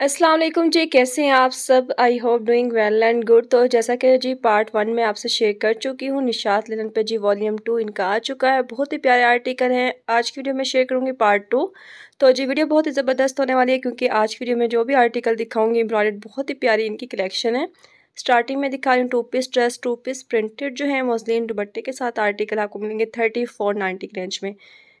वालेकुम जी, कैसे हैं आप सब? I hope doing well and good तो जैसा कि जी पार्ट वन में आपसे शेयर कर चुकी हूँ, निशात लिनन पे जी वॉल्यूम टू इनका आ चुका है। बहुत ही प्यारे आर्टिकल हैं। आज की वीडियो में शेयर करूँगी पार्ट टू तो जी वीडियो बहुत ही ज़बरदस्त होने वाली है क्योंकि आज की वीडियो में जो भी आर्टिकल दिखाऊँगी एम्ब्रॉयड बहुत ही प्यारी इनकी कलेक्शन है। स्टार्टिंग में दिखा रही हूँ two piece dress two piece printed जो है मोसलिन दुबट्टे के साथ आर्टिकल आपको मिलेंगे थर्टी फोर नाइन्टी रेंज में।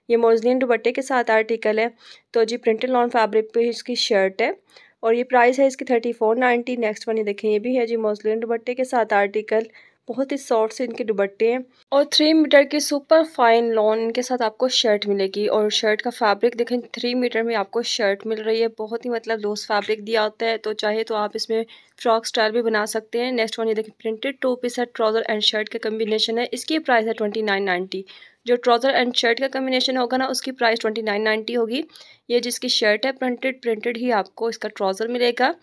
ये मोजलिन दुबट्टे के साथ आर्टिकल है। तो जी प्रिंटेड लॉन फैब्रिक पे इसकी शर्ट है। और ये प्राइस है इसकी thirty four ninety next one ये देखें, ये भी है जी मोसलिन दुबट्टे के साथ आर्टिकल बहुत ही सॉफ्ट से इनके दुबट्टे हैं। और थ्री मीटर की सुपर फाइन लॉन इनके साथ आपको शर्ट मिलेगी और शर्ट का फैब्रिक देखें थ्री मीटर में आपको शर्ट मिल रही है, बहुत ही मतलब लूज फैब्रिक दिया होता है तो चाहे तो आप इसमें फ्रॉक स्टाइल भी बना सकते हैं। नेक्स्ट वन ये देखें प्रिंटेड टू पीस है ट्राउज़र एंड शर्ट का कम्बिनेशन है, इसकी प्राइस है ट्वेंटी नाइन नाइन्टी जो ट्राउज़र एंड शर्ट का कम्बिनेशन होगा ना, उसकी प्राइस ट्वेंटी नाइन नाइन्टी होगी। ये जिसकी शर्ट है प्रिंटेड प्रिंटेड ही आपको इसका ट्राउज़र मिलेगा।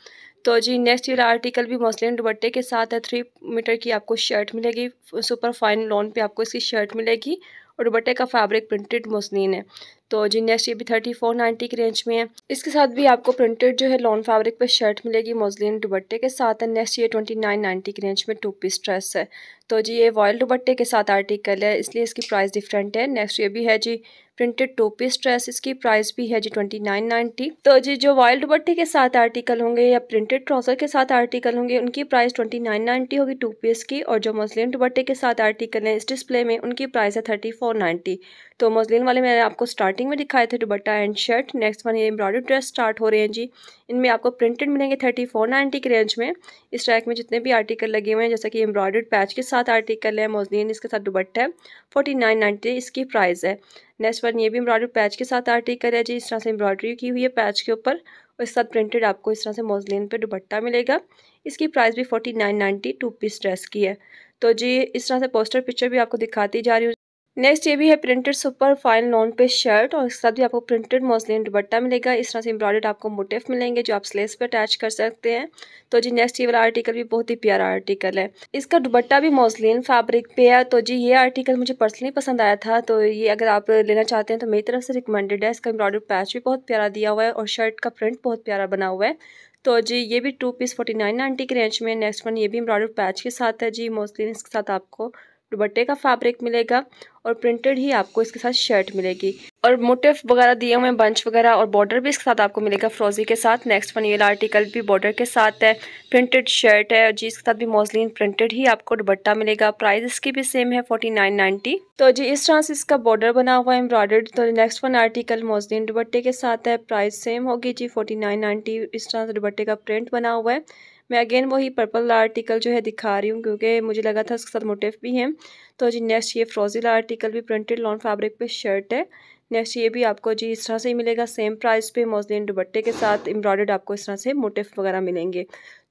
तो जी नेक्स्ट ये आर्टिकल भी मसलिन दुबट्टे के साथ है थ्री मीटर की आपको शर्ट मिलेगी। सुपर फाइन लॉन पे आपको इसकी शर्ट मिलेगी। और दुबट्टे का फैब्रिक प्रिंटेड मसलिन है। तो जी नेक्स्ट ये भी थर्टी फोर नाइन्टी की रेंज में है, इसके साथ भी आपको प्रिंटेड जो है लॉन फैब्रिक पे शर्ट मिलेगी मोजलिन दुबट्टे के साथ है नेक्स्ट ये ट्वेंटी नाइन नाइन्टी की रेंज में टू पीस ड्रेस है। तो जी, ये वॉयल दुबट्टे के साथ आर्टिकल है, इसलिए इसकी प्राइस डिफरेंट है। नेक्स्ट ये भी है जी प्रिंटेड टू पीस ड्रेस इसकी प्राइस भी है जी ट्वेंटी नाइन नाइन्टी तो जी, जो वाइल्ड दुपट्टे के साथ आर्टिकल होंगे या प्रिंटेड ट्राउज़र के साथ आर्टिकल होंगे, उनकी प्राइस ट्वेंटी नाइन नाइन्टी होगी टू पीस की और जो मसलिन दुपट्टे के साथ आर्टिकल हैं इस डिस्प्ले में, उनकी प्राइस है थर्टी फोर नाइन्टी तो मसलिन वाले मैंने आपको स्टार्टिंग में दिखाए थे dupatta and shirt next one ये एम्ब्रॉयडरी ड्रेस स्टार्ट हो रहे हैं जी। इनमें आपको प्रिंटेड मिलेंगे थर्टी फोर नाइन्टी के रेंज में। इस ट्रैक में जितने भी आर्टिकल लगे हुए हैं, जैसे कि एम्ब्रॉयडर्ड पैच के साथ आर्टिकल है मोजलिन इसके साथ दुबट्टा है फोर्टी नाइन नाइन्टी इसकी प्राइस है। नेक्स्ट वन ये भी एम्ब्रॉयडरी पैच के साथ आर्टिकल है जी। इस तरह से एम्ब्रॉयडरी की हुई है पैच के ऊपर। और इसके साथ प्रिंटेड आपको इस तरह से मोजलिन पे दुबट्टा मिलेगा। इसकी प्राइस भी forty nine ninety two piece dress की है। तो जी, इस तरह से पोस्टर पिक्चर भी आपको दिखाती जा रही हूँ। नेक्स्ट ये भी है प्रिंटेड सुपर फाइन लॉन पे शर्ट और इसके साथ भी आपको प्रिंटेड मॉसलिन दुपट्टा मिलेगा। इस तरह से एम्ब्रॉयड आपको मोटिफ मिलेंगे जो आप स्लेस पे अटैच कर सकते हैं। तो जी नेक्स्ट ये वाला आर्टिकल भी बहुत ही प्यारा आर्टिकल है। इसका दुपट्टा भी मॉसलिन फैब्रिक पे है। तो जी, ये आर्टिकल मुझे पर्सनली पसंद आया था। तो ये अगर आप लेना चाहते हैं तो मेरी तरफ़ से रिकमेंडेड है। इसका एम्ब्रॉयड पैच भी बहुत प्यारा दिया हुआ है और शर्ट का प्रिंट बहुत प्यारा बना हुआ है। तो जी, ये भी two piece forty nine ninety के रेंज में नेक्स्ट वन ये भी एम्ब्रॉयड पैच के साथ है जी मोस्टली इसके साथ आपको दुबट्टे का फैब्रिक मिलेगा और प्रिंटेड ही आपको इसके साथ शर्ट मिलेगी। और मोटिफ वगैरह दिए हुए बंच वगैरह और बॉर्डर भी इसके साथ आपको मिलेगा फ्रोजी के साथ। नेक्स्ट वन ये आर्टिकल भी बॉर्डर के साथ है। प्रिंटेड शर्ट है और जी इसके साथ भी मोजलिन प्रिंटेड ही आपको दुबट्टा मिलेगा। प्राइस इसकी भी सेम है फोर्टी नाइन नाइन्टी तो जी इस तरह से इसका बॉर्डर बना हुआ है एम्ब्रॉयडर्ड तो नेक्स्ट वन आर्टिकल मोजलिन दुबट्टे के साथ है। प्राइस सेम होगी जी फोर्टी नाइन नाइन्टी इस तरह से दुबट्टे का प्रिंट बना हुआ है। मैं अगेन वही पर्पल आर्टिकल जो है दिखा रही हूँ, क्योंकि मुझे लगा था उसके साथ मोटिव भी हैं। तो जी नेक्स्ट ये फ्रोजिल आर्टिकल भी प्रिंटेड लॉन फैब्रिक पे शर्ट है। नेक्स्ट ये भी आपको जी इस तरह से ही मिलेगा सेम प्राइस पे मोजलिन दुबट्टे के साथ एम्ब्रॉयड आपको इस तरह से मोटिफ वगैरह मिलेंगे।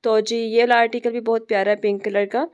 तो जी, ये वाला आर्टिकल भी बहुत प्यारा है पिंक कलर का।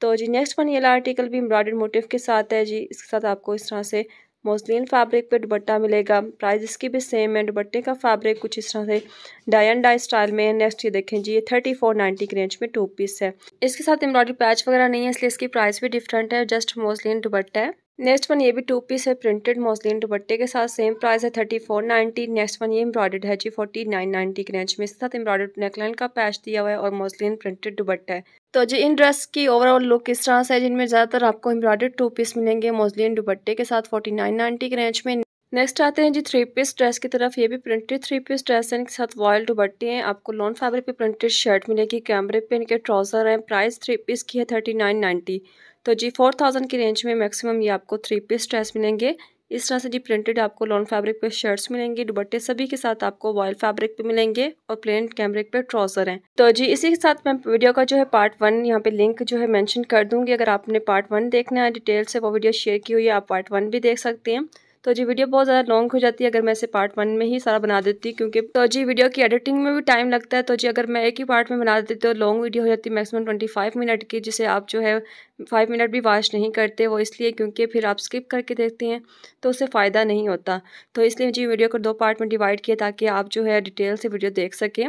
तो जी नेक्स्ट वन ये वाला आर्टिकल भी एम्ब्रॉयड मोटिव के साथ है जी, इसके साथ आपको इस तरह से मोसलिन फैब्रिक पे दुबट्टा मिलेगा। प्राइस इसकी भी सेम है दुबट्टे का फैब्रिक कुछ इस तरह से। डाई एंड डाई स्टाइल में नेक्स्ट ये देखें जी, ये थर्टी फोर नाइन्टी की रेंज में टू पीस है। इसके साथ एम्ब्रॉयडरी पैच वगैरह नहीं है, इसलिए इसकी प्राइस भी डिफरेंट है जस्ट मोसलिन दुबट्टा है। नेक्स्ट वन ये भी टू पीस है प्रिंटेड मोसलिन दुपट्टे के साथ सेम प्राइस है thirty four ninety next one ये एम्ब्रॉयड है जी फोर्टी नाइन नाइन्टी के रेंज में। इसके साथ एम्ब्रॉयड नेकलाइन का पैच दिया हुआ है और मोसलिन प्रिंटेड दुपट्टा है। तो जी, इन ड्रेस की ओवरऑल लुक इस तरह से है, जिनमें ज़्यादातर आपको एम्ब्रॉयड टू पीस मिलेंगे मोसलिन दुपट्टे के साथ फोर्टी नाइन नाइन्टी के रेंज में। नेक्स्ट आते हैं जी थ्री पीस ड्रेस की तरफ़। ये भी प्रिंटेड थ्री पीस ड्रेस है, इनके साथ वॉयल दुबट्टे हैं। आपको लॉन फैब्रिक पे प्रिंटेड शर्ट मिलेगी कैमरे पे इनके ट्राउज़र हैं। प्राइस थ्री पीस की है थर्टी नाइन नाइन्टी तो जी फोर थाउज़ेंड की रेंज में मैक्सिमम ये आपको थ्री पीस ड्रेस मिलेंगे। इस तरह से जी प्रिंटेड आपको लॉन फैब्रिक पे शर्ट्स मिलेंगे दुबट्टे सभी के साथ आपको वॉयल फैब्रिक पे मिलेंगे और प्लेन कैमरिक पे ट्राउज़र हैं। तो जी, इसी के साथ मैं वीडियो का जो है पार्ट वन यहाँ पे लिंक जो है मेंशन कर दूँगी। अगर आपने पार्ट वन देखना है डिटेल से वो वीडियो शेयर की हुई है, आप पार्ट वन भी देख सकते हैं। तो जी वीडियो बहुत ज़्यादा लॉन्ग हो जाती है अगर मैं इसे पार्ट वन में ही सारा बना देती क्योंकि तो जी वीडियो की एडिटिंग में भी टाइम लगता है। तो जी, अगर मैं एक ही पार्ट में बना देती तो लॉन्ग वीडियो हो जाती मैक्सिमम ट्वेंटी फाइव मिनट की, जिसे आप जो है फाइव मिनट भी वॉच नहीं करते, वो इसलिए क्योंकि फिर आप स्किप करके देखते हैं तो उससे फ़ायदा नहीं होता। तो इसलिए जी वीडियो को दो पार्ट में डिवाइड किया ताकि आप जो है डिटेल से वीडियो देख सकें।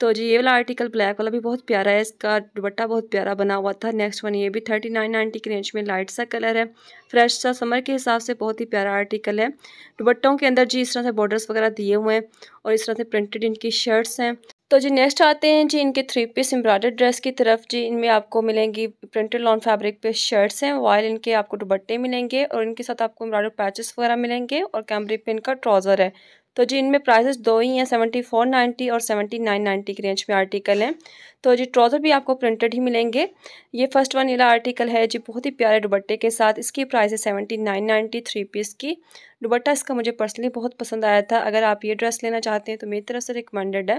तो जी, ये वाला आर्टिकल ब्लैक वाला भी बहुत प्यारा है, इसका दुपट्टा बहुत प्यारा बना हुआ था। नेक्स्ट वन ये भी थर्टी नाइन नाइन्टी की रेंज में लाइट सा कलर है। फ्रेश सा समर के हिसाब से बहुत ही प्यारा आर्टिकल है। दुपट्टों के अंदर जी इस तरह से बॉर्डर्स वगैरह दिए हुए हैं और इस तरह से प्रिंटेड इनकी शर्ट्स हैं। तो जी नेक्स्ट आते हैं जी इनके थ्री पीस एम्ब्रॉयडर्ड ड्रेस की तरफ़। जी इनमें आपको मिलेंगी प्रिंटेड लॉन फैब्रिक पे शर्ट्स हैं वाइल इनके आपको दुपट्टे मिलेंगे और इनके साथ आपको एम्ब्रॉयडर्ड पैचेस वगैरह मिलेंगे और कैमरी पे इनका ट्राउज़र है। तो जी इनमें प्राइसेस दो ही हैं सेवेंटी फोर नाइन्टी और सेवेंटी नाइन नाइन्टी के रेंज में आर्टिकल हैं। तो जी ट्राउज़र भी आपको प्रिंटेड ही मिलेंगे। ये फ़र्स्ट वन ये आर्टिकल है जी, बहुत ही प्यारे दुबट्टे के साथ। इसकी प्राइस है seventy nine ninety three piece की। दुबट्टा इसका मुझे पर्सनली बहुत पसंद आया था। अगर आप ये ड्रेस लेना चाहते हैं तो मेरी तरफ़ से रिकमेंडेड है।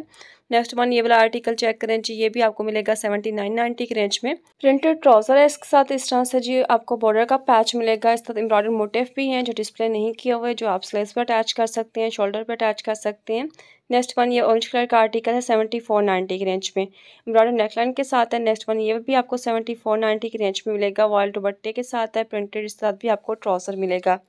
नेक्स्ट वन ये वाला आर्टिकल चेक करें जी, ये भी आपको मिलेगा सेवेंटी नाइन नाइन्टी के रेंज में। प्रिंटेड ट्राउज़र है इसके साथ। इस तरह से जी, आपको बॉर्डर का पैच मिलेगा। इस साथ एम्ब्रॉयडर मोटिव भी हैं जो डिस्प्ले नहीं किया हुआ है जो आप स्लेस पर अटैच कर सकते हैं शोल्डर पर अटैच कर सकते हैं। नेक्स्ट वन ये ऑरेंज कलर का आर्टिकल है सेवेंटी फोर नाइन्टी की रेंज में। एम्ब्रॉयडर नेकलाइन के साथ है नेक्स्ट वन ये भी आपको सेवेंटी फोर नाइन्टी की रेंज में मिलेगा। वॉल दुबट्टे के साथ है प्रिंटेड इसके साथ भी आपको ट्राउसर मिलेगा।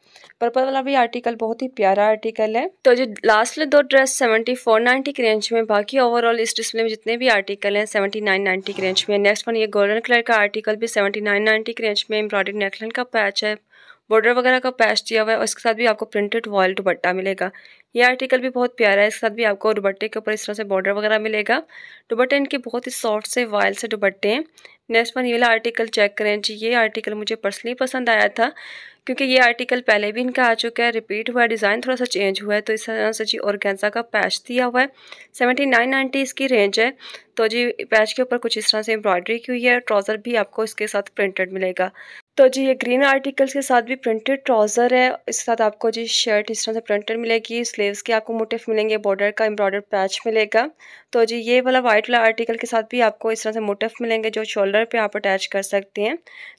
पर्पल वाला भी आर्टिकल बहुत ही प्यारा आर्टिकल है। तो जो लास्ट दो ड्रेस सेवेंटी फोर नाइन्टी की रेंज में, बाकी ओवरऑल इस डिस्प्ले में जितने भी आर्टिकल हैं सेवेंटी नाइन नाइन्टी की रेंज में। नेक्स्ट वन ये गोल्डन कलर का आर्टिकल भी सेवेंटी नाइन नाइन्टी की रेंज में एम्ब्रॉयडरी नेकलाइन का पैच है। बॉर्डर वगैरह का पैच दिया हुआ है और इसके साथ भी आपको प्रिंटेड वॉयल दुबट्टा मिलेगा। ये आर्टिकल भी बहुत प्यारा है, इसके साथ भी आपको दुबट्टे के ऊपर इस तरह से बॉर्डर वगैरह मिलेगा। दुबट्टे इनके बहुत ही सॉफ्ट से वायल से दुबट्टे हैं। नेक्स्ट वन ये वाला आर्टिकल चेक करें जी। ये आर्टिकल मुझे पर्सनली पसंद आया था, क्योंकि ये आर्टिकल पहले भी इनका आ चुका है रिपीट हुआ है डिज़ाइन थोड़ा सा चेंज हुआ है तो इस तरह से जी ऑर्गेन्जा का पैच दिया हुआ है। सेवेंटी नाइन नाइन्टी इसकी रेंज है। तो जी पैच के ऊपर कुछ इस तरह से एम्ब्रॉयडरी की हुई है ट्राउज़र भी आपको इसके साथ प्रिंटेड मिलेगा। तो जी, ये ग्रीन आर्टिकल्स के साथ भी प्रिंटेड ट्राउज़र है। इसके साथ आपको जी शर्ट इस तरह से प्रिंटेड मिलेगी स्लीव्स के आपको मोटिफ मिलेंगे बॉर्डर का एम्ब्रॉयडर पैच मिलेगा। तो जी, ये वाला वाइट वाला आर्टिकल के साथ भी आपको इस तरह से मोटिफ मिलेंगे जो शोल्डर पे आप अटैच कर सकते हैं।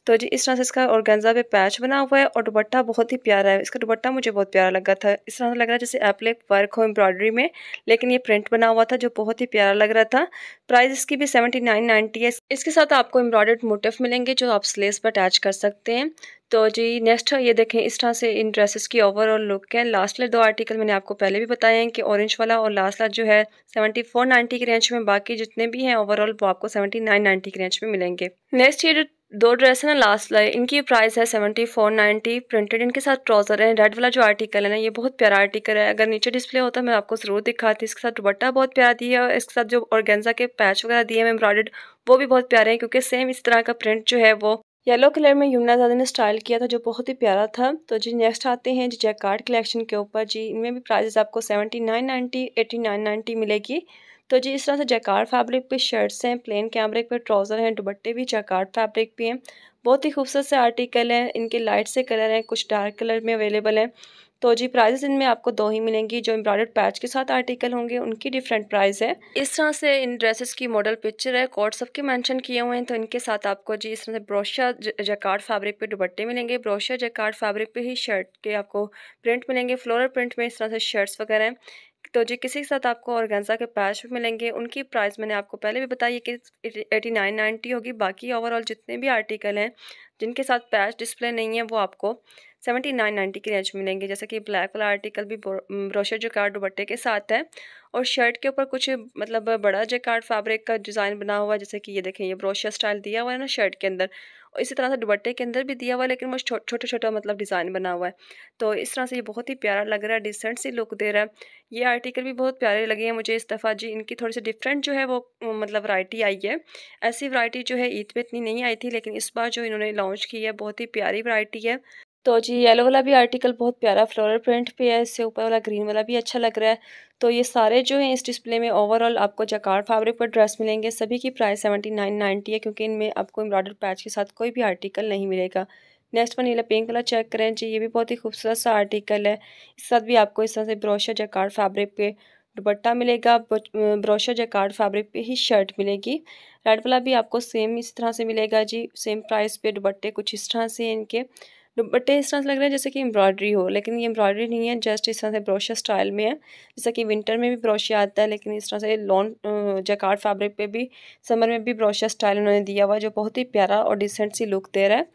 तो जी, इस तरह से इसका ऑर्गेन्जा पे पैच बना हुआ है और दुपट्टा बहुत ही प्यारा है। इसका दुपट्टा मुझे बहुत प्यारा लगा था। इस तरह से लग रहा है जैसे एप्लिक वर्क हो एम्ब्रॉयडरी में, लेकिन ये प्रिंट बना हुआ था जो बहुत ही प्यारा लग रहा था। प्राइस इसकी भी सेवेंटी है। इसके साथ आपको एम्ब्रॉयडर्ड मोटिफ मिलेंगे जो आप स्लेस पर अटैच कर सकते हैं। तो जी नेक्स्ट ये देखें, इस तरह से इन ड्रेसेस की ओवरऑल लुक है। लास्ट वाले दो आर्टिकल मैंने आपको पहले भी बताए हैं कि ऑरेंज वाला और लास्ट वाला जो है सेवेंटी फोर नाइन्टी की रेंज में बाकी जितने भी हैं ओवरऑल वो आपको सेवेंटी नाइन नाइन्टी की रेंज में मिलेंगे। नेक्स्ट ये जो दो ड्रेस है ना लास्ट लाए इनकी प्राइस है सेवेंटी फोर नाइन्टी प्रिंटेड इनके साथ ट्राउज़र है। रेड वाला जो आर्टिकल है ना, ये बहुत प्यारा आर्टिकल है। अगर नीचे डिस्प्ले होता, मैं आपको ज़रूर दिखाती इसके साथ दुपट्टा बहुत प्यारा दिया है और इसके साथ जो ऑर्गेन्जा के पैच वगैरह दिए हैं एम्ब्रॉयड वो भी बहुत प्यारे हैं, क्योंकि सेम इस तरह का प्रिंट जो है वो येलो कलर में यमुना ज़्यादा ने स्टाइल किया था, जो बहुत ही प्यारा था। तो जी नेक्स्ट आते हैं जी जैकार्ड कलेक्शन के ऊपर जी। इनमें भी प्राइजेस आपको seventy nine ninety eighty nine ninety मिलेगी। तो जी इस तरह से जैकार्ड फैब्रिक पे शर्ट्स हैं प्लेन कैमरे पे ट्राउज़र हैं दुबट्टे भी जैकार्ड फैब्रिक पे हैं। बहुत ही खूबसूरत से आर्टिकल हैं, इनके लाइट से कलर हैं, कुछ डार्क कलर में अवेलेबल हैं। तो जी प्राइजेस इनमें आपको दो ही मिलेंगी, जो एम्ब्रॉयडर्ड पैच के साथ आर्टिकल होंगे, उनकी डिफरेंट प्राइस है। इस तरह से इन ड्रेसेस की मॉडल पिक्चर है कोड सबके मेंशन किए हुए हैं तो इनके साथ आपको जी इस तरह से ब्रोशा जैकार्ड फैब्रिक पे दुबट्टे मिलेंगे ब्रोशा जैकार्ड फैब्रिक पे ही शर्ट के आपको प्रिंट मिलेंगे फ्लोरल प्रिंट में इस तरह से शर्ट्स वगैरह हैं। तो जी किसी के साथ आपको ऑर्गेन्जा के पैच भी मिलेंगे, उनकी प्राइस मैंने आपको पहले भी बताई कि एटी नाइन नाइन्टी होगी, बाकी ओवरऑल जितने भी आर्टिकल हैं, जिनके साथ पैच डिस्प्ले नहीं है, वो आपको सेवेंटी नाइन नाइन्टी की रेंज में मिलेंगे। जैसे कि ब्लैक वाला आर्टिकल भी ब्रोशर जो कार्ड दुबट्टे के साथ है और शर्ट के ऊपर कुछ मतलब बड़ा जो कार्ड फैब्रिक का डिज़ाइन बना हुआ है, जैसे कि ये देखें, ये ब्रोशर स्टाइल दिया हुआ है ना शर्ट के अंदर और इसी तरह से दुबट्टे के अंदर भी दिया हुआ है, लेकिन वो छोटा छोटा मतलब डिज़ाइन बना हुआ है। तो इस तरह से ये बहुत ही प्यारा लग रहा है डिसेंट सी लुक दे रहा है। ये आर्टिकल भी बहुत प्यारे लगे हैं मुझे इस दफ़ा जी। इनकी थोड़ी सी डिफरेंट जो है वो मतलब वरायटी आई है। ऐसी वरायटी जो है ईद में इतनी नहीं आई थी, लेकिन इस बार जो इन्होंने लॉन्च की है, बहुत ही प्यारी वरायटी है। तो जी येलो वाला भी आर्टिकल बहुत प्यारा फ्लोरल प्रिंट पे है, इससे ऊपर वाला ग्रीन वाला भी अच्छा लग रहा है। तो ये सारे जो हैं इस डिस्प्ले में ओवरऑल आपको जकार फैब्रिक पर ड्रेस मिलेंगे, सभी की प्राइस सेवेंटी नाइन नाइन्टी है, क्योंकि इनमें आपको एम्ब्रॉयडर पैच के साथ कोई भी आर्टिकल नहीं मिलेगा। नेक्स्ट वन ये पिंक कलर चेक करें। जी, ये भी बहुत ही खूबसूरत सा आर्टिकल है। इस साथ भी आपको इस तरह से ब्रोशर जकार फैब्रिक पे दुपट्टा मिलेगा ब्रोशर जकार्ड फैब्रिक पे ही शर्ट मिलेगी। रेड वाला भी आपको सेम इस तरह से मिलेगा जी सेम प्राइस पे दुपट्टे कुछ इस तरह से इनके। दुपट्टे इस तरह से लग रहे हैं जैसे कि एम्ब्रॉयडरी हो, लेकिन ये एम्ब्रॉयडरी नहीं है जस्ट इस तरह से ब्रोशर स्टाइल में है। जैसा कि विंटर में भी ब्रोशर आता है, लेकिन इस तरह से लॉन जकार्ड फैब्रिक पे भी समर में भी ब्रोशर स्टाइल उन्होंने दिया हुआ जो बहुत ही प्यारा और डिसेंट सी लुक दे रहा है।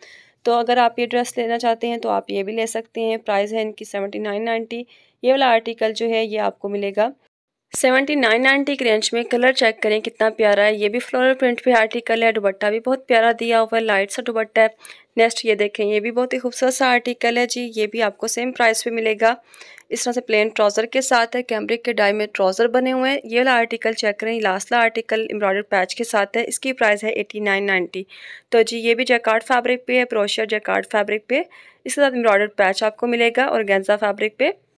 तो अगर आप ये ड्रेस लेना चाहते हैं तो आप ये भी ले सकते हैं। प्राइस है इनकी सेवेंटी नाइन नाइन्टी ये वाला आर्टिकल जो है, ये आपको मिलेगा। सेवेंटी नाइन नाइन्टी की रेंज में कलर चेक करें कितना प्यारा है। ये भी फ्लोरल प्रिंट पे आर्टिकल है दुबट्टा भी बहुत प्यारा दिया हुआ है लाइट सा दुबट्टा है। नेक्स्ट ये देखें, ये भी बहुत ही खूबसूरत सा आर्टिकल है जी। ये भी आपको सेम प्राइस पे मिलेगा। इस तरह से प्लेन ट्राउज़र के साथ है कैमरिक के डाई में ट्राउज़र बने हुए हैं। ये वाला आर्टिकल चेक करें लास्ट आर्टिकल एम्ब्रॉयडर्ड पैच के साथ है। इसकी प्राइस है एटी नाइन नाइन्टी तो जी, ये भी जैकार्ड फैब्रिक पे है प्रोशर जैकार्ड फैब्रिक पे। इसके साथ एम्ब्रॉयडर्ड पैच आपको मिलेगा और गेंजा फैब्रिक पे।